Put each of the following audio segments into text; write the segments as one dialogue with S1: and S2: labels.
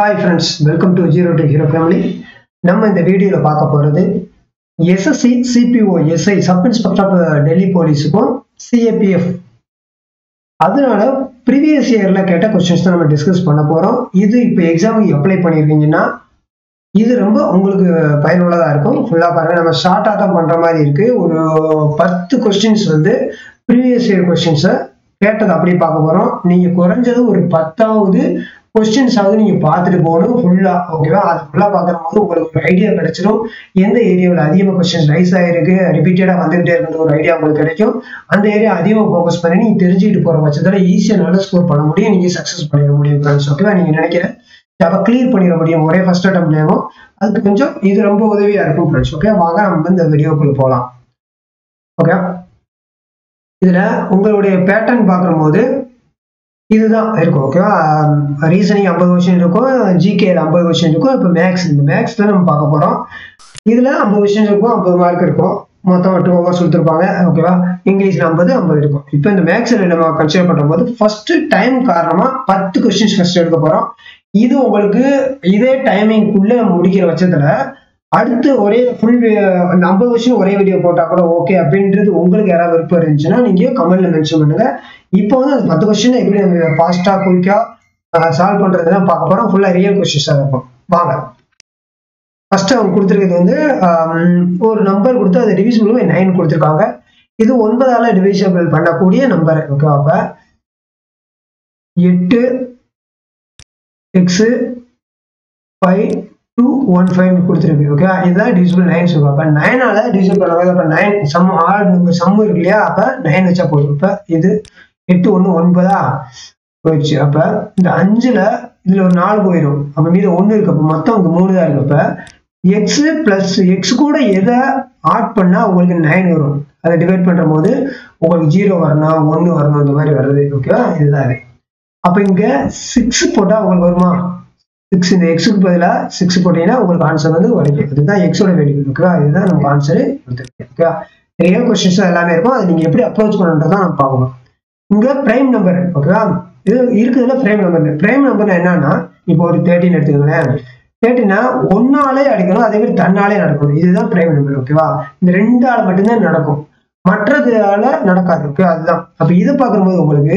S1: Hi friends welcome to zero to hero family நம்ம இந்த வீடியோவில் பார்க்க போகிறது SSC CPO SI sub inspector of Delhi போலீஸுக்கும் CAPF அதனால ப்ரீவியஸ் இயரில் கேட்ட கொஸ்டின்ஸ் தான் நம்ம டிஸ்கஸ் பண்ண போகிறோம் இது இப்போ எக்ஸாமுக்கு அப்ளை பண்ணியிருக்கீங்கன்னா இது ரொம்ப உங்களுக்கு பயனுள்ளதாக இருக்கும். ஃபுல்லாக பாருங்கள் நம்ம ஷார்ட்டாக தான் பண்ணுற மாதிரி இருக்குது ஒரு பத்து கொஸ்டின்ஸ் வந்து ப்ரீவியஸ் இயர் கொஸ்டின்ஸை கேட்டது அப்படி பார்க்க போகிறோம் நீங்கள் குறைஞ்சது ஒரு பத்தாவது கொஸ்டின்ஸ் ஆகுது நீங்க பார்த்துட்டு போகணும். ஃபுல்லா ஓகேவா அது ஃபுல்லா பார்க்குற போது உங்களுக்கு ஒரு ஐடியா கிடைச்சிடும் எந்த ஏரியாவில் அதிகமாக கொஸ்டின்ஸ் ரைஸ் ஆயிருக்கு? ரிப்பீட்டடா வந்துகிட்டே இருந்த ஒரு ஐடியா உங்களுக்கு கிடைக்கும். அந்த ஏரியா அதிகமாக ஃபோக்கஸ் பண்ணி நீங்க தெரிஞ்சுக்கிட்டு போற பட்சத்தில் ஈஸியாக நல்லா ஸ்கோர் பண்ண முடியும். நீங்க சக்ஸஸ் பண்ணிட முடியும். ஃப்ரெண்ட்ஸ் ஓகேவா நீங்க நினைக்கிற அப்போ கிளியர் பண்ணிட முடியும். ஒரே ஃபர்ஸ்ட் அட்டம்லேயும் அதுக்கு கொஞ்சம் இது ரொம்ப உதவியா இருக்கும் ஃப்ரெண்ட்ஸ் ஓகே வாங்க நம்ம இந்த வீடியோக்குள்ள போகலாம் ஓகே இதுல உங்களுடைய பேட்டர்ன் பார்க்கும்போது இதுதான் இருக்கும் ஓகேவா ரீசனிங் ஐம்பது கொஸ்டின் இருக்கும் ஜிகேல ஐம்பது கொஸ்டின் இருக்கும். இப்போ மேக்ஸ் இந்த மேக்ஸ் தான் நம்ம பார்க்க போகிறோம் இதில் ஐம்பது கொஸ்டின் இருக்கும் ஐம்பது மார்க் இருக்கும். மொத்தம் டூ ஹவர்ஸ் கொடுத்துருப்பாங்க ஓகேவா இங்கிலீஷில் ஐம்பது ஐம்பது இருக்கும். இப்போ இந்த மேக்ஸில் நம்ம கன்சிடர் பண்ணும்போது ஃபர்ஸ்ட் டைம் காரணமாக பத்து கொஸ்டின்ஸ் ஃபர்ஸ்ட் எடுக்க போகிறோம் இது உங்களுக்கு இதே டைமிங்குள்ளே முடிக்கிற பட்சத்தில் அடுத்து ஒரே ஃபுல் ஐம்பது வருஷம் ஒரே வீடியோ போட்டால் கூட ஓகே அப்படின்றது உங்களுக்கு யாராவது விருப்பம் இருந்துச்சுன்னா நீங்கள் கமெண்ட்ல மென்ஷன் பண்ணுங்க. இப்போ வந்து அந்த பத்து கொஸ்டின் எப்படி நம்ம ஃபாஸ்ட்டாக குயிக்காக சால்வ் பண்ணுறதுலாம் பார்க்க போகிறோம் ஃபுல்லாக ரியல் கொஸ்டின்ஸாக இருக்கும் வாங்க. ஃபர்ஸ்ட் அவங்க கொடுத்துருக்கிறது வந்து ஒரு நம்பர் கொடுத்து அது டிவிசிபிள் நைன் கொடுத்துருக்காங்க. இது ஒன்பதால டிவிசபிள் பண்ணக்கூடிய நம்பர் ஓகேவா அப்போ. எட்டு X five two one five கொடுத்துருக்கு ஓகே இதுதான் டிவிசிபிள் நைன் சொல்லுவோம் அப்போ நைனால டிவிசிபிள் பண்ணுவாங்க அப்போ நைன் சம் ஆறு நம்பர் சம் இருக்கு இல்லையா? அப்போ நைன் வச்சா போதும். இப்போ இது எட்டு ஒன்று ஒன்பதா? போயிடுச்சு. அப்போ இந்த அஞ்சுல இதுல ஒரு நாலு போயிடும் அப்போ மீது ஒன்று இருக்கு. அப்ப மொத்தம் உங்களுக்கு மூணு தான் இருக்கு. அப்ப எக்ஸ் பிளஸ் எக்ஸ் கூட எதை ஆட் பண்ணா உங்களுக்கு நைன் வரும். அதை டிவைட் பண்ற போது உங்களுக்கு ஜீரோ வரணும். ஒன்று வரணும். இந்த மாதிரி வருது ஓகேவா இதுதான் இது. அப்போ இங்க சிக்ஸ் போட்டா உங்களுக்கு வருமா? சிக்ஸ் இந்த எக்ஸுக்கு பதிலாக சிக்ஸ் போட்டீங்கன்னா உங்களுக்கு ஆன்சர் வந்து வரைக்கும் இதுதான் எக்ஸோட வேல்யூ ஓகேவா இதுதான் நமக்கு ஆன்சர் கொடுத்துருக்கு. ஓகேவா நிறைய கொஸ்டின்ஸ் எல்லாமே இருக்கும். அதை நீங்க எப்படி அப்ரோச் பண்ணுன்றதான் நம்ம பார்க்கணும். இங்க பிரைம் நம்பர் ஓகேவா இது இருக்குதுல பிரைம் நம்பர் பிரைம் நம்பர் என்னன்னா இப்போ ஒரு தேர்ட்டின் எடுத்துக்கோங்களேன். தேர்ட்டினா ஒன்னாலே அடிக்கணும் அதே மாதிரி தன்னாலே நடக்கணும். இதுதான் பிரைம் நம்பர் ஓகேவா இந்த ரெண்டு ஆள் மட்டும்தான் நடக்கும். மற்றதால நடக்காது ஓகே அதுதான். அப்ப இதை பார்க்கும்போது உங்களுக்கு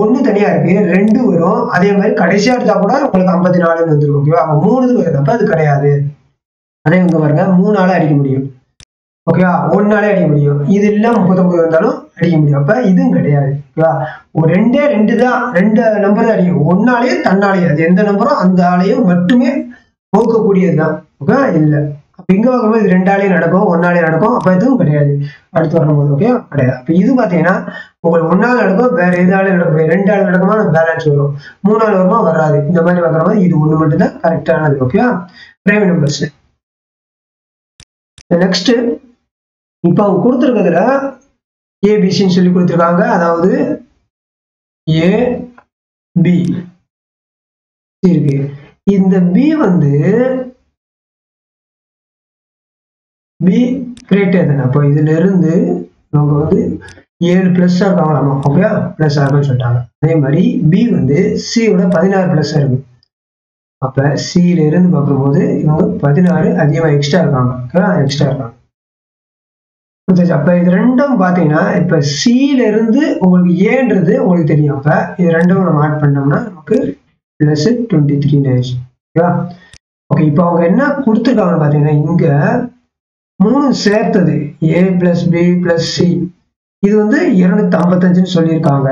S1: ஒண்ணு தனியா இருக்கு ரெண்டு வரும். அதே மாதிரி கடைசியா எடுத்தா கூட உங்களுக்கு ஐம்பத்தி நாலுன்னு வந்துடும் ஓகேவா அப்ப மூணு வருதப்ப வருது அது கிடையாது. அதே இங்க பாருங்க மூணு ஆளே அடிக்க முடியும். ஓகேவா ஒன்னாலே அடிக்க முடியும். இது எல்லாம் முப்பத்தொன்பது வந்தாலும் அடிக்க முடியும். அப்ப இதுவும் கிடையாது. ஓகேவா ஒரு ரெண்டே ரெண்டு தான். ரெண்டு நம்பர் தான் அடிக்கும். ஒன்னாலேயே தன்னாலேயே அது எந்த நம்பரும் அந்த ஆலையும் மட்டுமே போக்கக்கூடியது தான். ஓகே இல்லை. அப்ப இங்க பார்க்கும்போது இது ரெண்டாலே நடக்கும் ஒன்னாலே நடக்கும். அப்ப இதுவும் கிடையாது. அடுத்து வரும்போது ஓகே கிடையாது. அப்ப இது பாத்தீங்கன்னா உங்களுக்கு ஒன்னால நடக்கும் வேற எதாலும் நடக்கும். ரெண்டு ஆள் நடக்குமா? பேலன்ஸ் வரும். மூணு வருமா? வராது. இந்த மாதிரி பார்க்குற மாதிரி இது ஒண்ணு மட்டும் தான் கரெக்டானது ஓகேவா பிரைம் நம்பர்ஸ் நெக்ஸ்ட் இப்போ அவங்க கொடுத்துருக்கிறதுல ஏபிசின்னு சொல்லி கொடுத்துருக்காங்க. அதாவது ஏ பி இருக்கு இந்த பி வந்து பி கிரேட்டர் தானே அப்போ இதுல இருந்து நம்ம வந்து ஏழு பிளஸ் நம்ம ஓகே பிளஸ் இருக்குன்னு சொல்லிட்டாங்க. அதே மாதிரி பி வந்து சியோட பதினாறு பிளஸ் இருக்கு. அப்ப சியில இருந்து பார்க்கும்போது இவங்க பதினாறு அதிகமா எக்ஸ்ட்ரா இருக்காங்க. ஓகேவா எக்ஸ்ட்ரா இருக்காங்க. அப்ப இது ரெண்டும் பாத்தீங்கன்னா இப்ப சில இருந்து உங்களுக்கு ஏன்றது உங்களுக்கு தெரியும். அப்ப இது ரெண்டும் நம்ம ஆட் பண்ணோம்னா நமக்கு பிளஸ் டுவெண்ட்டி த்ரீ ஆயிடுச்சு. ஓகேவா ஓகே இப்போ அவங்க என்ன கொடுத்துருக்காங்கன்னு பாத்தீங்கன்னா இங்க மூணு சேர்த்தது. A plus B plus C இது வந்து இருநூத்தி ஐம்பத்தஞ்சுன்னு சொல்லியிருக்காங்க.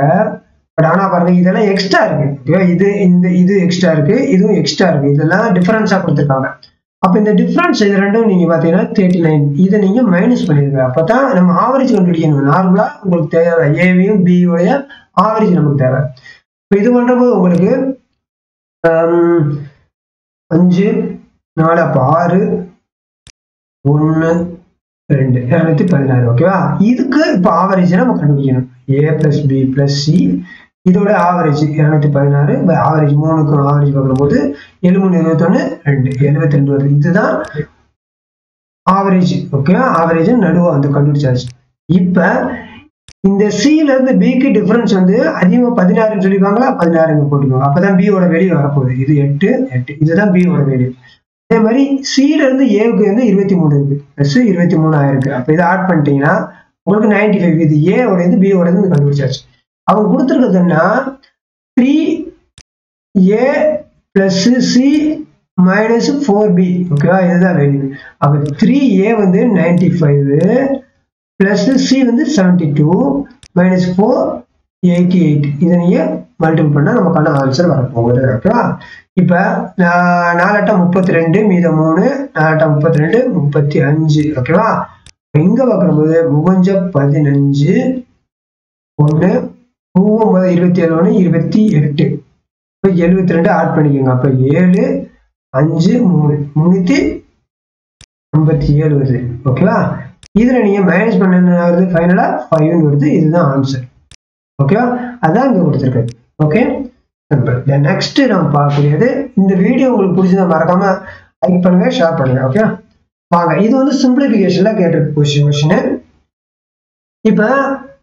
S1: பட் ஆனா பாருங்க இதெல்லாம் எக்ஸ்ட்ரா இருக்கு. ஓகேவா இது இந்த இது எக்ஸ்ட்ரா இருக்கு இதுவும் எக்ஸ்ட்ரா இருக்கு. இதெல்லாம் டிஃபரன்ஸா கொடுத்துருக்காங்க. அப்ப இந்த டிஃபரன்ஸ் இது ரெண்டும் நீங்க பாத்தீங்கன்னா தேர்ட்டி நைன் இதை நீங்க மைனஸ் பண்ணிருங்க அப்பதான் நம்ம ஆவரேஜ் கண்டுபிடிக்கணும். நார்மலா உங்களுக்கு தேவை ஏவியும் பியோடைய ஆவரேஜ் நமக்கு தேவை. இப்போ இது பண்றபோது உங்களுக்கு um, அஞ்சு நாலு அப்போ ஆறு ஒன்று ரெண்டு. இரநூத்தி பதினாறு ஓகேவா இதுக்கு இப்போ ஆவரேஜ் நம்ம கண்டுபிடிக்கணும். A plus B plus C இதோட ஆவரேஜ் இரநூத்தி பதினாறு பை ஆவரேஜ் மூணுக்கும் ஆவரேஜ் பார்க்கும்போது எழுநூறு இருபத்தொன்னு ரெண்டு எழுபத்தி ரெண்டு வருது. இதுதான் ஆவரேஜ் ஓகே ஆவரேஜ் நடுவா வந்து கண்டுபிடிச்சாச்சு. இப்ப இந்த சில இருந்து பிக்கு டிஃபரன்ஸ் வந்து அதிகமாக பதினாறுன்னு சொல்லிருக்காங்களா? பதினாறுங்க போட்டுக்கோங்க. அப்பதான் பியோட வெளியே வரப்போகுது. இது எட்டு எட்டு. இதுதான் பியோட வெளியே அதே மாதிரி சில இருந்து ஏவுக்கு வந்து இருபத்தி மூணு இருக்கு. பிளஸ் இருபத்தி மூணு ஆயிருக்கு. அப்ப இதை ஆட் பண்ணிட்டீங்கன்னா உங்களுக்கு நைன்டி ஃபைவ் இது ஏ உடையது பி உடையது கண்டுபிடிச்சாச்சு. அவங்க கொடுத்துருக்கிறது என்ன? Three A plus C minus four B ஓகேவா இதுதான் வேல்யூ அப்போ த்ரீ ஏ வந்து நைன்டி ஃபைவ் பிளஸ் சி வந்து seventy two minus four eighty eight இதை நீங்கள் மல்டிபிள் பண்ணால் நமக்கான ஆன்சர் வரப்போகுது ஓகேவா இப்போ நாலட்டம் முப்பத்தி ரெண்டு மீதம் மூணு நாலட்டம் முப்பத்தி ரெண்டு முப்பத்தி அஞ்சு ஓகேவா இங்கே பார்க்கும்போது முகஞ்ச பதினஞ்சு ஒன்று மூணு இருபத்தி ஏழு ஒன்று இருபத்தி எட்டு. இப்போ எழுபத்தி ரெண்டு ஆட் பண்ணிக்கோங்க. அப்போ ஏழு அஞ்சு மூணு. முன்னூற்றி ஐம்பத்தி ஏழு வருது. ஓகேவா இதில் நீங்கள் மைனஸ் பண்ண வருது ஃபைனலாக ஃபைவ்னு வருது. இதுதான் ஆன்சர் ஓகேவா அதான் இங்கே கொடுத்துருக்கு ஓகே நெக்ஸ்ட் நம்ம பார்க்கக்கூடியது இந்த வீடியோ உங்களுக்கு பிடிச்சதை மறக்காம லைக் பண்ணுங்க ஷேர் பண்ணுங்க. ஓகே வாங்க. இது வந்து சிம்பிளிஃபிகேஷன்ல கேட்டிருக்கு கொஸ்டின் கொஸ்டின் இப்போ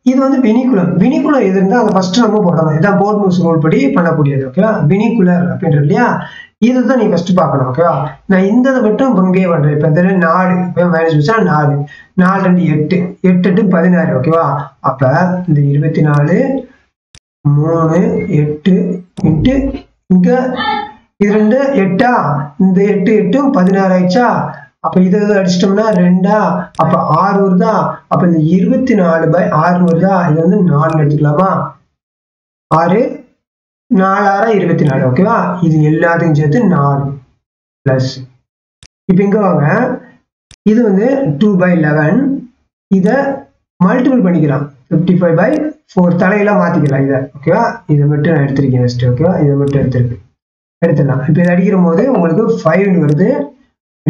S1: இது வந்து வினிக்குலம் வினிக்குலம் எது இருந்தால் அதை ஃபஸ்ட்டு நம்ம போடணும். இதான் போர்ட் மூஸ் ரூல் படி பண்ணக்கூடியது ஓகேவா வினிகுலர் அப்படின்றது இல்லையா? இதுதான் நீ ஃபர்ஸ்ட் பார்க்கணும் ஓகேவா நான் இந்த இதை மட்டும் இங்கே பண்ணுறேன் இப்போ இந்த நாலு இப்போ மேனேஜ் வச்சா நாலு. நாலு ரெண்டு எட்டு. எட்டு எட்டு பதினாறு ஓகேவா அப்போ இந்த இருபத்தி நாலு மூணு எட்டு இன்ட்டு இங்கே இது ரெண்டு எட்டா? இந்த எட்டு எட்டும் பதினாறு ஆயிடுச்சா? அப்ப இது அடிச்சிட்டோம்னா ரெண்டா அப்ப ஆறு வருதா அப்ப இந்த இருபத்தி நாலு பை ஆறு வருதா இது வந்து நாலு எடுத்துக்கலாமா? ஆறு நாலாயிரம் இருபத்தி நாலு ஓகேவா இது எல்லாத்தையும் சேர்த்து நாலு பிளஸ் இப்ப இங்க வாங்க. இது வந்து டூ பை லெவன் இதை மல்டிபிள் பண்ணிக்கலாம். ஃபிஃப்டி ஃபைவ் பை ஃபோர் தலையெல்லாம் மாற்றிக்கலாம் இதை ஓகேவா இதை மட்டும் நான் எடுத்திருக்கேன் ஃபஸ்ட்டு ஓகேவா இதை மட்டும் எடுத்திருக்கு எடுத்துடலாம். இப்போ இதை அடிக்கிற போது உங்களுக்கு ஃபைவ் வருது.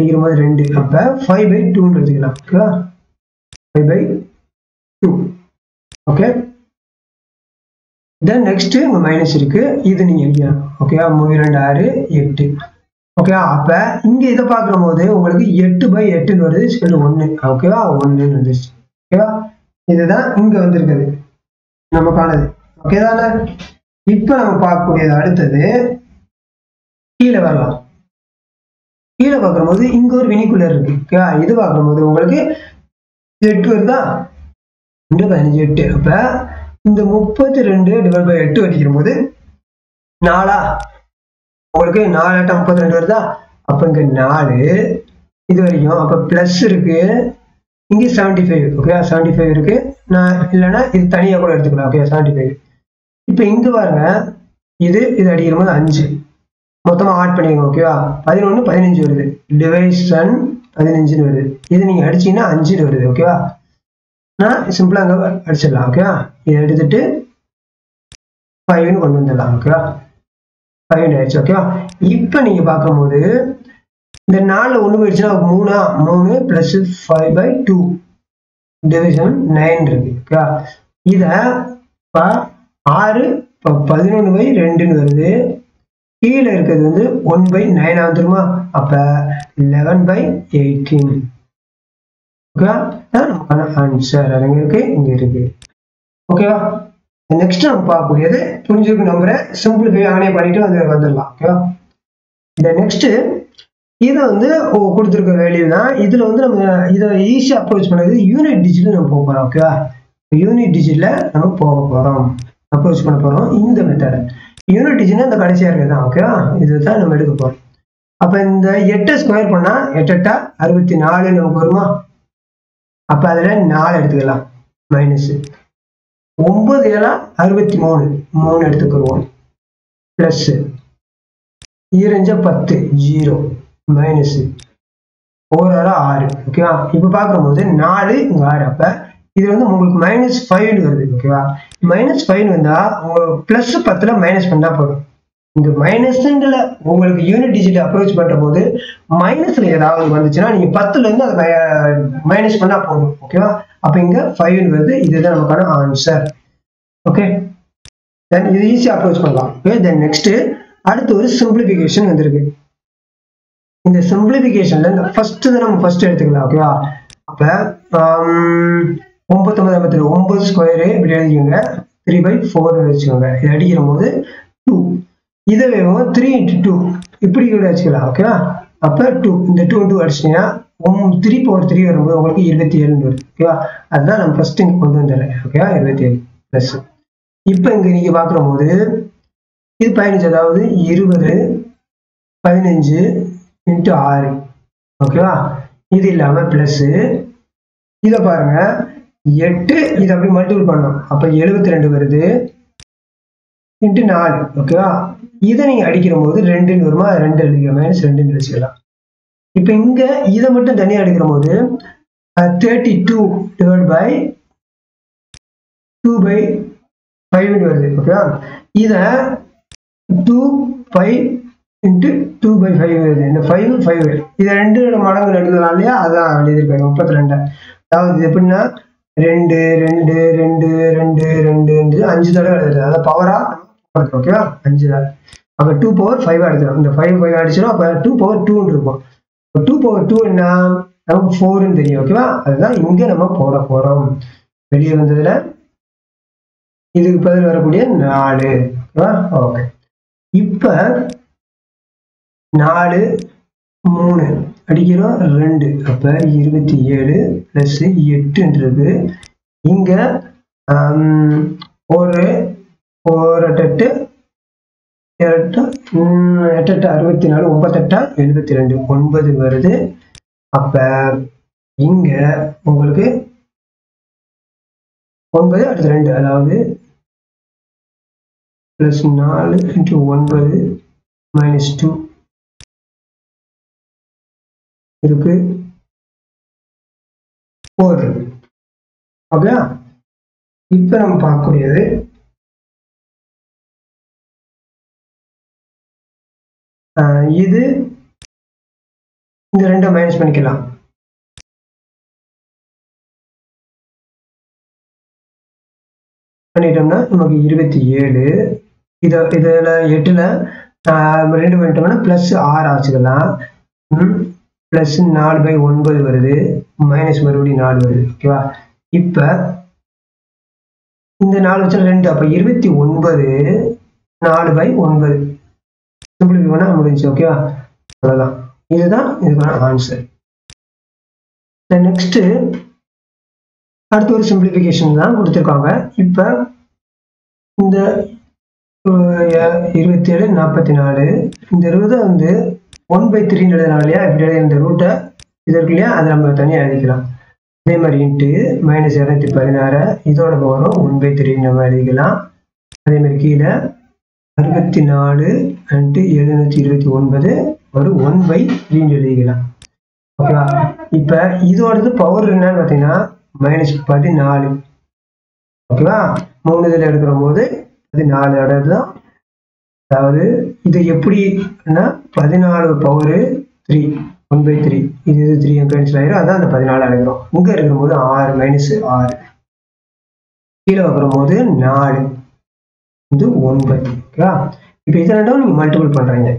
S1: அடிக்கிற மாதிரி ரெண்டு. அப்போ ஃபைவ் பை டூன்னு எடுத்துக்கலாம் ஓகேவா five by two okay then next உங்க மைனஸ் இருக்கு. இது நீங்க எழுதிக்கலாம் ஓகேவா மூணு ரெண்டு ஆறு எட்டு. ஓகேவா அப்ப இங்க இதை பார்க்குற போது உங்களுக்கு எட்டு பை எட்டுன்னு வருது. செல்லு ஒன்று ஓகேவா ஒன்றுன்னு வந்துருச்சு ஓகேவா இதுதான் இங்க வந்திருக்குது. நமக்கானது ஓகே தானே? இப்போ நம்ம பார்க்கக்கூடியது அடுத்தது கீழே வரலாம். கீழே பார்க்கும்போது இங்க ஒரு வினிக்குலர் இருக்கு. ஓகேவா? இது பார்க்கும்போது உங்களுக்கு எட்டு வருதா? ரெண்டு பதினஞ்சு எட்டு. அப்ப இந்த முப்பத்தி ரெண்டு டிவைட் பை எட்டு அடிக்கிற போது நாலா? உங்களுக்கு நாலு எட்டு முப்பத்தி ரெண்டு வருதா? அப்ப இங்க நாலு. இது வரைக்கும் அப்ப பிளஸ் இருக்கு. இங்க seventy five okay seventy five இருக்கு. நான் இல்லைன்னா இது தனியாக கூட எடுத்துக்கலாம். ஓகே செவன்டி ஃபைவ் இப்போ இங்க பாருங்க. இது இது அடிக்கிற போது அஞ்சு. மொத்தமாக ஆட் பண்ணிக்கோங்க ஓகேவா பதினொன்று பதினஞ்சு வருது. டிவைஷன் பதினஞ்சுன்னு வருது. இது நீங்கள் அடிச்சீங்கன்னா அஞ்சுன்னு வருது ஓகேவா நான் சிம்பிளாக அங்கே அடிச்சிடலாம் ஓகேவா இதை எடுத்துட்டு ஃபைவ்னு கொண்டு வந்துடலாம் ஓகேவா ஃபைவ்னு ஆயிடுச்சு ஓகேவா இப்போ நீங்கள் பார்க்கும்போது இந்த நாலில் ஒன்று போயிடுச்சுன்னா மூணா? மூணு plus five by two division nine இருக்கு ஓகேவா இதை இப்போ ஆறு இப்போ பதினொன்று பை ரெண்டுன்னு வருது. கீழே இருக்கிறது வந்து ஒன் பை நைன் வந்துருமா அப்ப லெவன் பை எயிட்டீன் ஓகேவா நமக்கான ஆன்சர் அதுங்க இருக்கு. இருக்கு ஓகேவா நெக்ஸ்ட் நம்ம பார்க்கக்கூடியது புரிஞ்சுக்கு நம்பரை சிம்பிளிஃபை ஆனே பண்ணிட்டு வந்து வந்துடலாம். ஓகேவா இந்த நெக்ஸ்ட் இதை வந்து கொடுத்துருக்க வேல்யூ தான். இதில் வந்து நம்ம இதை ஈஸியாக அப்ரோச் பண்ணுறது யூனிட் டிஜிட்டில் நம்ம போக போகிறோம் ஓகேவா யூனிட் டிஜிட்டில் நம்ம போக போகிறோம் அப்ரோச் பண்ண போகிறோம் இந்த மெத்தடை யூனிட் இந்த கடைசியாக இருக்குது தான் ஓகேவா இதுதான் நம்ம எடுக்க போகிறோம் அப்போ இந்த எட்டு ஸ்கொயர் பண்ணால் எட்டெட்டா அறுபத்தி நாலு நமக்கு வருமா? அப்போ அதில் நாலு எடுத்துக்கலாம் மைனஸ் ஒன்பது ஏழா அறுபத்தி மூணு மூணு எடுத்துக்கிடுவோம் ப்ளஸ் ஈரஞ்ச பத்து ஜீரோ மைனஸ் ஒரு ஆறு ஆறு ஓகேவா இப்போ பார்க்கும்போது நாலு இங்கே ஆறு அப்போ இது வந்து உங்களுக்கு மைனஸ் ஃபைவ்னு வருது ஓகேவா மைனஸ் ஃபைவ் வந்தால் உங்கள் ப்ளஸ் பத்தில் மைனஸ் பண்ணால் போதும். இங்கே மைனஸ்ங்கிற உங்களுக்கு யூனிட் டிஜிட் அப்ரோச் பண்ணுற போது மைனஸில் ஏதாவது வந்துச்சுன்னா நீங்கள் பத்துலேருந்து அதை மைனஸ் பண்ணால் போதும். ஓகேவா அப்போ இங்கே ஃபைவ்னு வருது இதுதான் நமக்கான ஆன்சர் ஓகே தென் இது ஈஸியாக அப்ரோச் பண்ணலாம். ஓகே தென் நெக்ஸ்ட்டு அடுத்து ஒரு சிம்பிளிஃபிகேஷன் வந்திருக்கு. இந்த சிம்பிளிஃபிகேஷன்ல இந்த ஃபர்ஸ்ட் நம்ம ஃபர்ஸ்ட் எடுத்துக்கலாம். ஓகேவா அப்ப um, ஒன்பத்தொன்பது ஐம்பத்தி ஒன்பது ஸ்கொயரு இப்படி எழுதிக்கோங்க. த்ரீ பை ஃபோர் வச்சுக்கோங்க. இது அடிக்கிற போது டூ இதை வேணும் த்ரீ இன்ட்டு டூ இப்படி கூட வச்சுக்கலாம் ஓகேவா அப்போ டூ இந்த டூ டூ அடிச்சிங்கன்னா த்ரீ பவர் த்ரீ வரும்போது உங்களுக்கு இருபத்தி ஏழுன்னு வரும் ஓகேவா அதுதான் நம்ம ஃபர்ஸ்ட் இங்கே கொண்டு வந்துடுறேன் ஓகேவா இருபத்தி ஏழு ப்ளஸ் இப்போ இங்கே நீங்கள் பார்க்குற போது இது பதினஞ்சு அதாவது இருபது பதினஞ்சு இன்ட்டு ஆறு ஓகேவா இது இல்லாமல் ப்ளஸ்ஸு இதை பாருங்கள் எட்டு இதை அப்படி மல்டிபிள் பண்ணோம் அப்போ எழுபத்தி ரெண்டு வருது. இன்ட்டு நாலு ஓகேவா இதை நீங்கள் அடிக்கிற போது ரெண்டுன்னு வருமா? ரெண்டு எழுதிக்க மைனஸ் ரெண்டுன்னு வச்சுக்கலாம். இப்போ இங்கே இதை மட்டும் தனியாக அடிக்கிற போது thirty two divide by two by ஃபைவ்னு வருது ஓகேவா இதை two five into two by five வருது. இந்த ஃபைவ் ஃபைவ் இதை ரெண்டு மடங்கு எழுதலாம் இல்லையா? அதான் எழுதியிருக்காங்க முப்பத்தி ரெண்டு அதாவது எப்படின்னா ரெண்டு ரெண்டு ரெண்டு ரெண்டு ரெண்டு ரெண்டு அஞ்சு தடவை எழுதுறது அதாவது பவரா ஓகேவா அஞ்சு தடவை. அப்போ டூ பவர் ஃபைவ் எடுத்துரும் இந்த ஃபைவ் ஃபைவ் அடிச்சிடும் அப்போ டூ பவர் டூன்னு இருக்கும். இப்போ டூ பவர் டூ என்ன? நமக்கு ஃபோர்னு தெரியும். ஓகேவா அதுதான் இங்கே நம்ம போட போகிறோம் வெளியே வந்ததுல இதுக்கு பதில் வரக்கூடிய நாலு. ஓகேவா ஓகே இப்போ நாலு மூணு. அடிக்கிறோம். ரெண்டு. அப்போ இருபத்தி ஏழு ப்ளஸ் எட்டுன்றது இங்கே ஒரு ஒரு எட்டு எட்டு எட்டு அறுபத்தி நாலு ஒன்பத்தெட்டா எழுபத்தி ரெண்டு ஒன்பது வருது. அப்போ இங்கே உங்களுக்கு ஒன்பது அடுத்து ரெண்டு. அதாவது ப்ளஸ் நாலு இன்ட்டு ஒன்பது மைனஸ் டூ இருக்கு. ஃபோர் ஓகே இப்போ நம்ம பார்க்கக்கூடியது இது இந்த ரெண்டை மைனஸ் பண்ணிக்கலாம். பண்ணிட்டோம்னா நமக்கு இருபத்தி ஏழு. இதை இதில் எட்டில் ரெண்டு பண்ணிட்டோம்னா ப்ளஸ் ஆறு ஆச்சுக்கலாம். ப்ளஸ் நாலு பை ஒன்பது வருது. மைனஸ் மறுபடியும் நாலு வருது. ஓகேவா இப்போ இந்த நாலு வச்சு ரெண்டு. அப்போ இருபத்தி ஒன்பது நாலு பை ஒன்பது. சிம்பிளிஃபை பண்ணால் முடிஞ்சு ஓகேவா அவ்வளோதான் இதுதான் இதுக்கான ஆன்சர் நெக்ஸ்ட்டு அடுத்து ஒரு சிம்பிளிஃபிகேஷன் தான் கொடுத்துருக்காங்க. இப்போ இந்த இருபத்தி ஏழு நாற்பத்தி நாலு. இந்த இருபது வந்து ஒன் பை த்ரீன்னு எழுதலாம் இல்லையா இப்படி எழுதி இந்த ரூட்டை இது இருக்கு இல்லையா அதை நம்ம தனியாக எழுதிக்கலாம். அதே மாதிரி இன்ட்டு மைனஸ் இரநூத்தி பதினாறு இதோட வரும் ஒன் பை த்ரீன்னு நம்ம எழுதிக்கலாம். அதே மாதிரி கீழே அறுபத்தி நாலு அண்டு எழுநூற்றி இருபத்தி ஒன்பது ஒரு ஒன் பை த்ரீன்னு எழுதிக்கலாம். ஓகேவா இப்போ இதோடது பவர் என்னன்னு பார்த்தீங்கன்னா மைனஸ் பதினாலு. ஓகேவா மூணு இதில் எடுக்கிற போது பதினாலு அதாவது தான் அதாவது இது எப்படின்னா பதினாலு power three one by three இது இது த்ரீ கேன்சல் ஆயிரும்? அதான் அந்த பதினாலு அடைக்கிறோம் இங்கே இருக்கும்போது ஆறு மைனஸ் ஆறு. கீழே வைக்கிறபோது நாலு. இது ஒன்பது ஓகேவா இப்போ இது ரெண்டும் நீங்கள் மல்டிபிள் பண்ணுறீங்க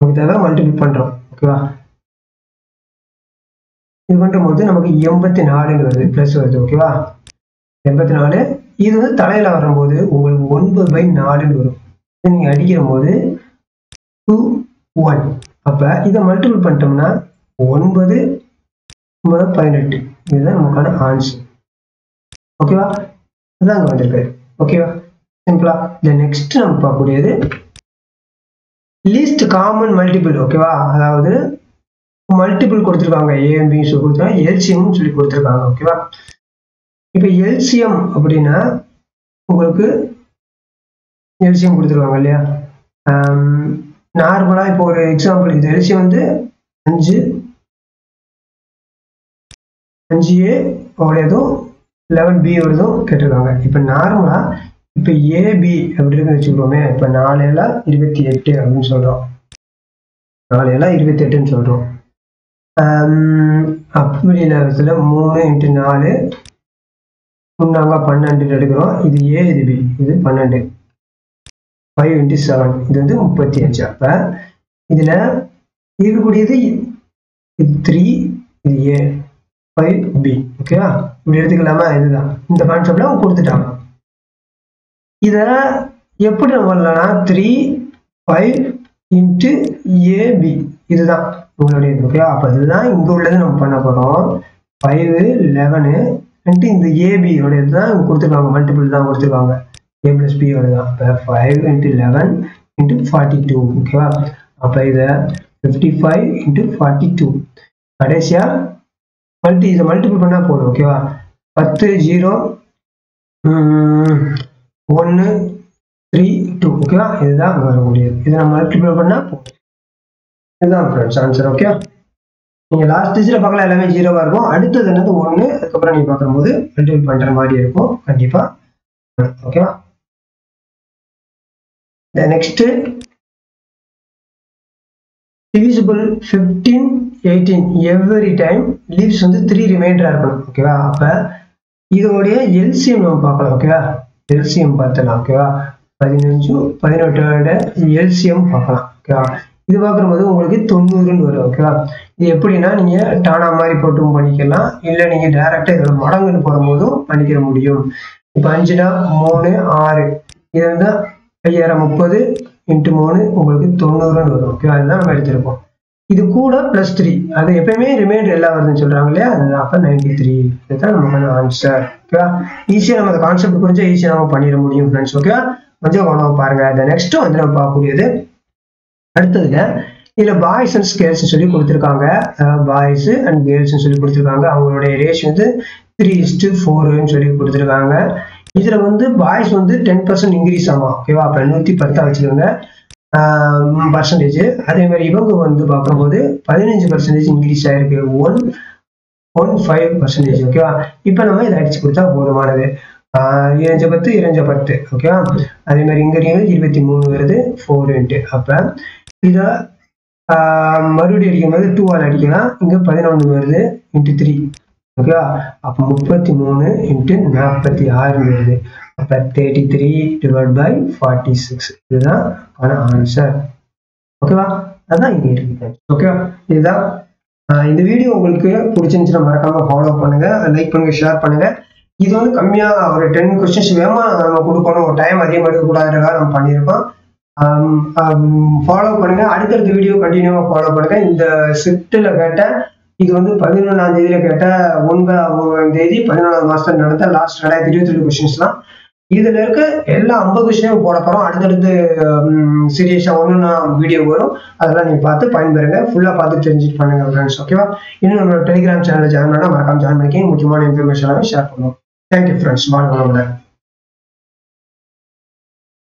S1: உங்களுக்கு தேவை மல்டிபிள் பண்ணுறோம் ஓகேவா இது பண்ணும்போது நமக்கு எண்பத்தி நாலுன்னு வருது ப்ளஸ் வருது ஓகேவா எண்பத்தி நாலு இது வந்து தலையில் வரும்போது உங்களுக்கு ஒன்பது பை நாலுன்னு வரும். இதை நீங்கள் அடிக்கிற போது டூ ஒன் அப்போ இதை மல்டிபிள் பண்ணிட்டோம்னா ஒன்பது ஒன்பது பதினெட்டு. இதுதான் நமக்கான ஆன்சர் ஓகேவா அதுதான் அங்கே வந்திருக்காரு ஓகேவா சிம்பிளா இந்த நெக்ஸ்ட் நம்ம பார்க்கக்கூடியது லீஸ்ட் காமன் மல்டிபிள் ஓகேவா அதாவது மல்டிபிள் கொடுத்துருக்காங்க. ஏஎம்பின்னு சொல்லி கொடுத்துருக்காங்க. எல்சிஎம்னு சொல்லி கொடுத்துருக்காங்க. ஓகேவா இப்போ எல்சிஎம் அப்படின்னா உங்களுக்கு எல்சியம் கொடுத்துருவாங்க இல்லையா? நார்மலாக இப்போ ஒரு எக்ஸாம்பிள் இது. எல்சியம் வந்து அஞ்சு அஞ்சு ஏ உடையதும் லெவன் பி வருதும் கேட்டிருக்காங்க. இப்போ நார்மலாக இப்போ ஏபி அப்படி இருக்குன்னு வச்சுக்கிறோமே இப்போ நாலு எல்லாம் இருபத்தி எட்டு அப்படின்னு சொல்கிறோம் நாலு எல்லாம் இருபத்தி எட்டுன்னு சொல்கிறோம் அப்படி நேரத்தில் மூணு இன்ட்டு நாலு முன்னாங்க பன்னெண்டு எடுக்கிறோம். இது ஏ இது பி இது பன்னெண்டு. ஃபைவ் இன்ட்டு செவன் இது வந்து முப்பத்தி அஞ்சு அப்போ இதில் இருக்கக்கூடியது இது த்ரீ இது ஏ ஃபைவ் பி ஓகேவா இப்படி எடுத்துக்கலாமா? இதுதான். இந்த கான்செப்ட்ல அவங்க கொடுத்துட்டாங்க. இத எப்படி நம்ம வரலன்னா த்ரீ ஃபைவ் இன்ட்டு ஏபி இதுதான் உங்களுடைய ஓகேவா ஓகே அப்போ இதுதான் இங்கே உள்ளது நம்ம பண்ண போகிறோம் ஃபைவு லெவனு இன்ட்டு இந்த ஏபியோட இதுதான் கொடுத்துருக்காங்க. மல்டிபிள் தான் கொடுத்துருக்காங்க. ஏ பிளஸ் பியோட தான். இப்போ five into eleven into forty two ஓகேவா அப்போ இதை fifty five into forty two கடைசியாக மல்டி இதை மல்டிபிள் பண்ணால் போதும். ஓகேவா பத்து ஜீரோ ஒன்று த்ரீ டூ ஓகேவா இதுதான் வர வரக்கூடியது இதை நம்ம மல்டிபிள் பண்ணால் போதும். இதுதான் ஃப்ரெண்ட்ஸ் ஆன்சர் ஓகே நீங்கள் லாஸ்ட் டிஜிட்டில் பார்க்கலாம். எல்லாமே ஜீரோவாக இருக்கும். அடுத்தது என்னது? ஒன்று அதுக்கப்புறம் நீங்கள் பார்க்கும்போது மல்டிபிள் பண்ணுற மாதிரி இருக்கும். கண்டிப்பாக ஓகேவா next divisible 15 18 every time leaves வந்து த்ரீ remainder இருக்கணும் ஓகேவா அப்ப இதோடைய எல்சிஎம் நம்ம பார்க்கலாம் ஓகேவா எல்சிஎம் பார்த்தலாம் ஓகேவா பதினஞ்சு பதினெட்டோட எல்சிஎம் பார்க்கலாம் ஓகேவா இது பார்க்கும்போது உங்களுக்கு தொண்ணூறுன்னு வரும் ஓகேவா இது எப்படின்னா நீங்க டானா மாதிரி போட்டும் பண்ணிக்கலாம். இல்லை நீங்க டைரக்டா இதோட மடங்குன்னு போடும்போதும் பண்ணிக்கிற முடியும். இப்போ அஞ்சுனா மூணு ஆறு. இது வந்து ஐயாயிரம் முப்பது இன்ட்டு மூணு உங்களுக்கு தொண்ணூறுன்னு வரும். ஓகேவா அதுதான் நம்ம எடுத்திருக்கோம் இது கூட ப்ளஸ் த்ரீ அது எப்பயுமே ரிமைண்டர் எல்லாம் வருதுன்னு சொல்கிறாங்க இல்லையா? அது அப்போ நைன்டி த்ரீ இதுதான் நம்ம ஆன்சர் ஓகேவா ஈஸியாக நம்ம அந்த கான்செப்ட் புரிஞ்சா ஈஸியாக நம்ம பண்ணிட முடியும் ஃப்ரெண்ட்ஸ் ஓகேவா கொஞ்சம் கவனம் பாருங்க. இந்த நெக்ஸ்ட்டு வந்து நம்ம பார்க்கக்கூடியது. அடுத்ததுல இதில் பாய்ஸ் அண்ட் கேர்ள்ஸ் சொல்லி கொடுத்துருக்காங்க. பாய்ஸ் அண்ட் கேர்ள்ஸ் சொல்லி கொடுத்துருக்காங்க. அவங்களுடைய ரேஷ் வந்து த்ரீ இஸ்டு ஃபோருன்னு சொல்லி கொடுத்துருக்காங்க. இதுல வந்து பாய்ஸ் வந்து டென் பர்சன்ட் இன்க்ரீஸ் ஆகும் ஓகேவா? அப்ப நூத்தி பத்தா வச்சுக்கோங்க பர்சன்டேஜ் அதே மாதிரி இவங்க வந்து பார்க்கும்போது பதினஞ்சு பர்சன்டேஜ் இன்க்ரீஸ் ஆயிருக்கு. ஒன் ஒன் ஃபைவ் பர்சன்டேஜ் ஓகேவா? இப்போ நம்ம இதை அடிச்சு கொடுத்தா போதுமானது. இரஞ்ச பத்து இரஞ்ச பத்து ஓகேவா? அதே மாதிரி இங்க இருபத்தி மூணு வருது ஃபோர் இன்ட்டு அப்போ இதை மறுபடியும் அடிக்கும் போது டூ ஆல் அடிக்கலாம். இங்க பதினொன்று வருது இன்ட்டு த்ரீ ஓகேவா அப்போ முப்பத்தி மூணு இன்ட்டு நாற்பத்தி ஆறு வருது அப்போ thirty three divide by forty six இதுதான் ஆன்சர் ஓகேவா அதுதான் இங்கே இருக்குது ஓகேவா இதுதான். இந்த வீடியோ உங்களுக்கு பிடிச்சிருந்துச்சுன்னா மறக்காம ஃபாலோ பண்ணுங்க லைக் பண்ணுங்க ஷேர் பண்ணுங்க. இது வந்து கம்மியா ஒரு டென் கொஸ்டின்ஸ் வேகமாக நம்ம கொடுக்கணும். ஒரு டைம் அதிகமாக எடுக்கக்கூடாதுக்காக நம்ம பண்ணியிருக்கோம். ஃபாலோ பண்ணுங்க. அடுத்தடுத்த வீடியோ கண்டினியூவாக ஃபாலோ பண்ணுங்க. இந்த ஸ்கிரிப்டில் கேட்ட இது வந்து பதினொன்றாம் தேதியில கேட்ட ஒன்பதாம் தேதி பதினொன்றாம் மாசத்துல நடந்த லாஸ்ட் ரெண்டாயிரத்தி இருபத்தி ரெண்டு கொஸ்டின்ஸ்லாம் இதுல இருக்க எல்லா ஐம்பது கொஸ்டினும் போட போறோம். அடுத்தடுத்து சீரியஸா ஒன்று வீடியோ வரும். அதெல்லாம் நீங்க பார்த்து பயன்பெறுங்க. ஃபுல்லா பார்த்து தெரிஞ்சுட்டு பண்ணுங்க ஃப்ரெண்ட்ஸ் ஓகேவா இன்னும் நம்மளோட டெலிகிராம் சேனல் ஜாயின் பண்ணா மறக்காம ஜாயின் பண்ணிக்க முக்கியமான இன்ஃபர்மேஷன் எல்லாமே ஷேர் பண்ணுவோம். தேங்க்யூ ஃப்ரெண்ட்ஸ் வாழ்க்கை